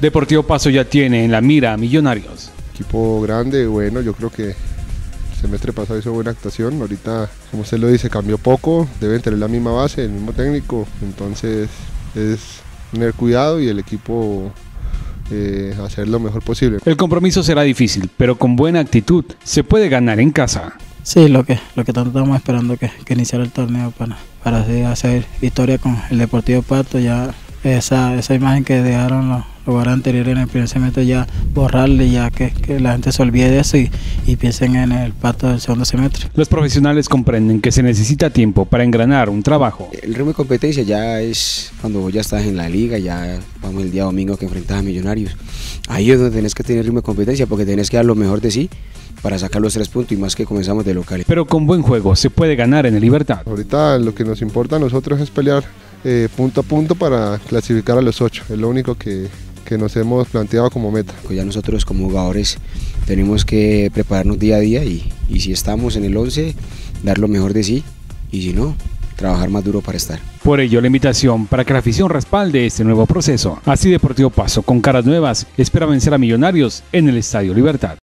Deportivo Paso ya tiene en la mira a Millonarios. Equipo grande, bueno, yo creo que el semestre pasado hizo buena actuación. Ahorita, como usted lo dice, cambió poco. Deben tener la misma base, el mismo técnico. Entonces es tener cuidado y el equipo eh, hacer lo mejor posible. El compromiso será difícil, pero con buena actitud se puede ganar en casa. Sí, lo que, lo que tanto estamos esperando que, que iniciar el torneo para, para así hacer historia con el Deportivo Pato, ya esa, esa imagen que dejaron los, lugar anterior en el primer semestre ya borrarle, ya que, que la gente se olvide de eso y, y, piensen en el pato del segundo semestre. Los profesionales comprenden que se necesita tiempo para engranar un trabajo. El ritmo de competencia ya es cuando ya estás en la liga, ya vamos el día domingo que enfrentas a Millonarios. Ahí es donde tenés que tener ritmo de competencia porque tenés que dar lo mejor de sí para sacar los tres puntos y más que comenzamos de local. Pero con buen juego se puede ganar en el Libertad. Ahorita lo que nos importa a nosotros es pelear eh, punto a punto para clasificar a los ocho. Es lo único que, que nos hemos planteado como meta. Pues ya nosotros como jugadores tenemos que prepararnos día a día y, y si estamos en el 11, dar lo mejor de sí y si no, trabajar más duro para estar. Por ello, la invitación para que la afición respalde este nuevo proceso. Así Deportivo Paso, con caras nuevas, espera vencer a Millonarios en el Estadio Libertad.